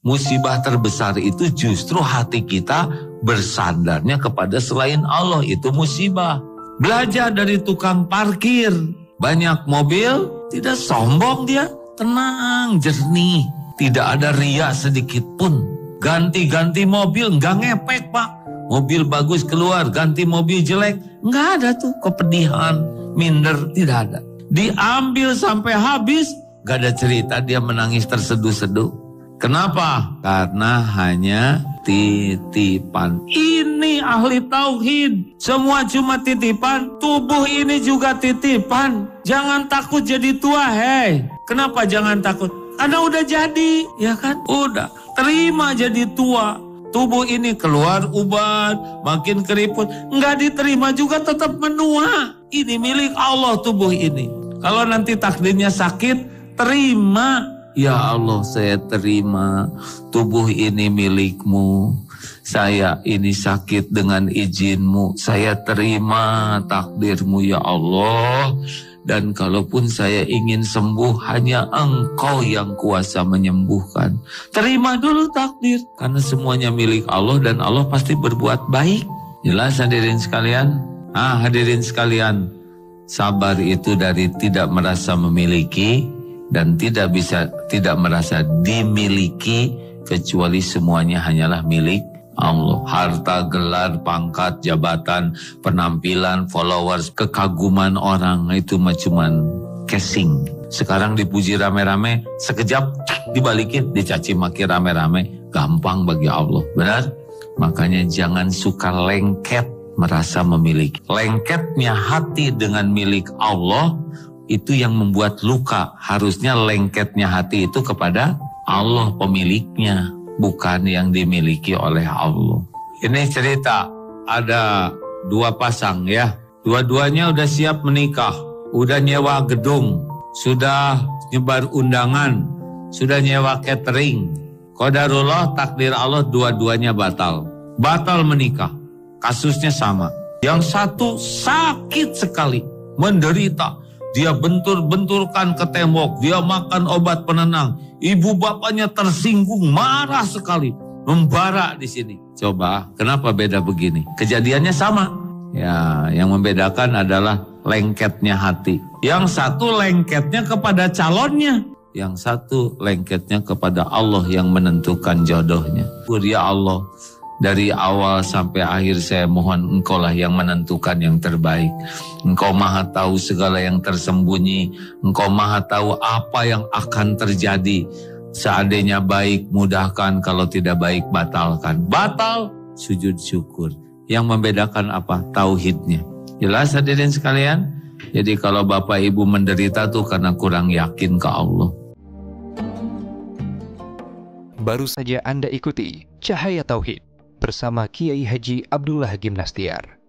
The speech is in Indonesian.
Musibah terbesar itu justru hati kita bersandarnya kepada selain Allah itu musibah. Belajar dari tukang parkir. Banyak mobil tidak sombong dia, tenang, jernih. Tidak ada ria sedikit pun. Ganti-ganti mobil nggak ngepek pak. Mobil bagus keluar, ganti mobil jelek. Nggak ada tuh kepedihan, minder, tidak ada. Diambil sampai habis, gak ada cerita dia menangis terseduh-seduh. Kenapa? Karena hanya titipan. Ini ahli tauhid. Semua cuma titipan. Tubuh ini juga titipan. Jangan takut jadi tua, hei. Kenapa jangan takut? Karena udah jadi, ya kan? Udah. Terima jadi tua. Tubuh ini keluar ubat, makin keriput. Nggak diterima juga tetap menua. Ini milik Allah tubuh ini. Kalau nanti takdirnya sakit, terima. Ya Allah, saya terima tubuh ini milikmu. Saya ini sakit dengan izinmu. Saya terima takdirmu ya Allah. Dan kalaupun saya ingin sembuh, hanya engkau yang kuasa menyembuhkan. Terima dulu takdir. Karena semuanya milik Allah dan Allah pasti berbuat baik. Jelas hadirin sekalian? Ah hadirin sekalian, Sabar itu dari tidak merasa memiliki dan tidak bisa tidak merasa dimiliki kecuali semuanya hanyalah milik Allah. Harta, gelar, pangkat, jabatan, penampilan, followers, kekaguman orang itu cuman casing. Sekarang dipuji rame-rame, sekejap dibalikin, dicaci maki rame-rame, gampang bagi Allah. Benar? Makanya jangan suka lengket merasa memiliki. Lengketnya hati dengan milik Allah itu yang membuat luka. Harusnya lengketnya hati itu kepada Allah pemiliknya, bukan yang dimiliki oleh Allah. Ini cerita ada dua pasang ya. Dua-duanya udah siap menikah, udah nyewa gedung, sudah nyebar undangan, sudah nyewa catering. Kodarullah takdir Allah dua-duanya batal. Batal menikah. Kasusnya sama. Yang satu sakit sekali, menderita. Dia bentur-benturkan ke tembok, dia makan obat penenang. Ibu bapaknya tersinggung, marah sekali, membara di sini. Coba, kenapa beda begini? Kejadiannya sama. Ya, yang membedakan adalah lengketnya hati. Yang satu lengketnya kepada calonnya. Yang satu lengketnya kepada Allah yang menentukan jodohnya. Ya Allah, dari awal sampai akhir saya mohon engkau lah yang menentukan yang terbaik. Engkau maha tahu segala yang tersembunyi. Engkau maha tahu apa yang akan terjadi. Seandainya baik mudahkan, kalau tidak baik batalkan. Batal, sujud syukur. Yang membedakan apa? Tauhidnya. Jelas hadirin sekalian? Jadi kalau bapak ibu menderita tuh karena kurang yakin ke Allah. Baru saja Anda ikuti Cahaya Tauhid bersama Kiai Haji Abdullah Gimnastiar.